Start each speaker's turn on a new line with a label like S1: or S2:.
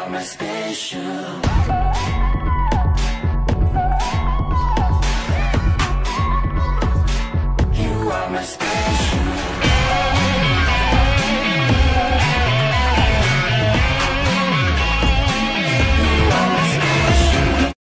S1: are my special. You are my special.